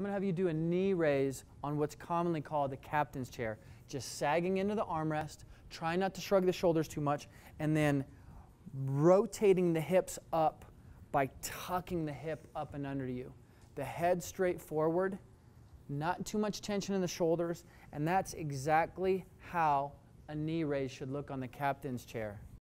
I'm going to have you do a knee raise on what's commonly called the captain's chair. Just sagging into the armrest, try not to shrug the shoulders too much, and then rotating the hips up by tucking the hip up and under you. The head straight forward, not too much tension in the shoulders, and that's exactly how a knee raise should look on the captain's chair.